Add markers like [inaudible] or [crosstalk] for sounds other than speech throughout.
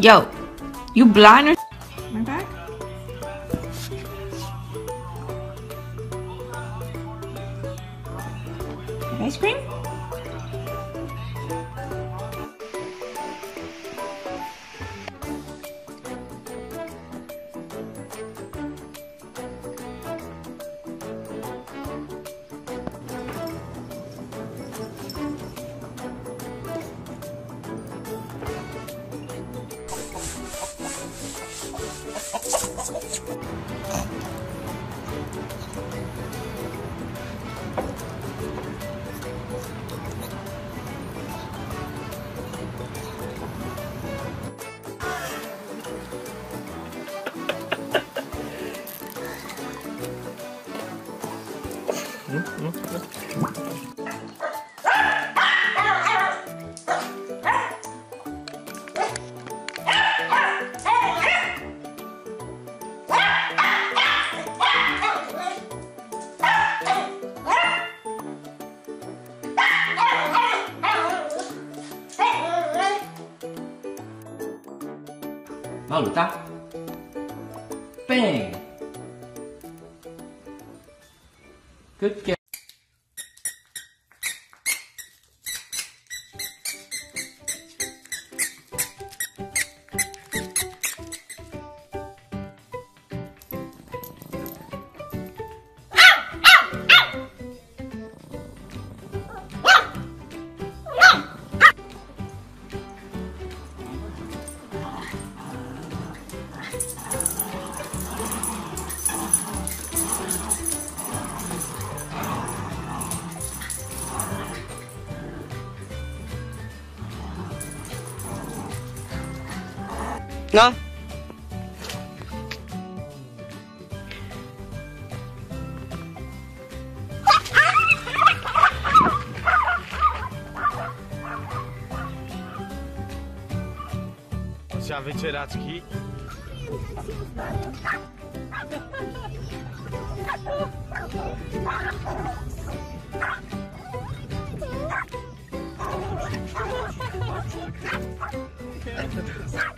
Yo, you blind or my back? Ice cream? Malu, tá? Bang! Good girl. No. Trzeba wycieraczki. [laughs]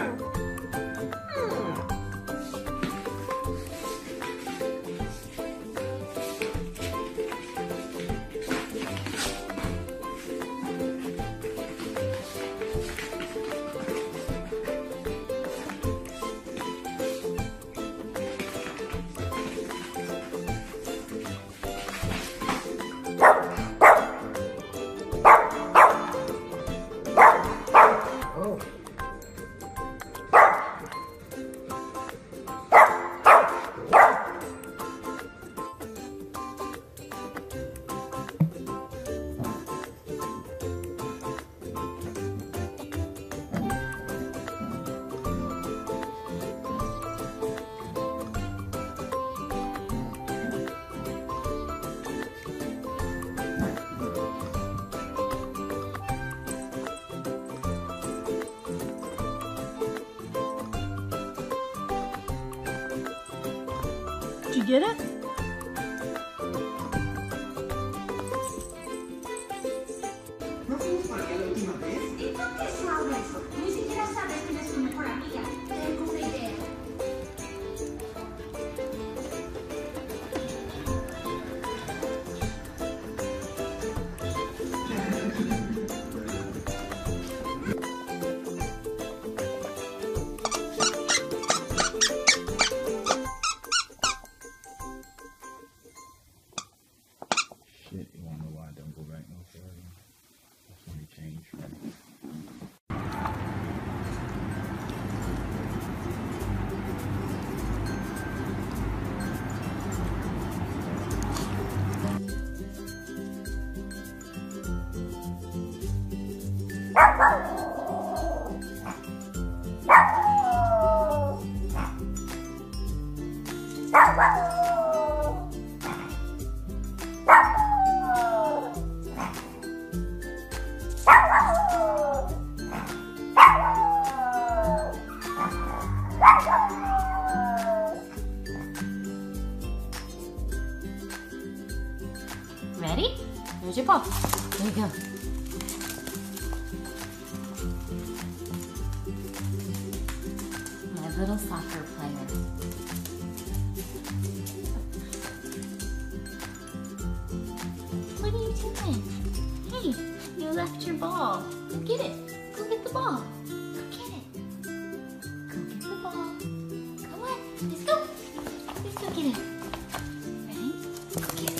Ah. Did you get it? There you go. My little soccer player. What are you doing? Hey, you left your ball. Go get it. Go get the ball. Go get it. Go get the ball. Come on, let's go. Let's go get it. Ready? Go get it.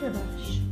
Your brush.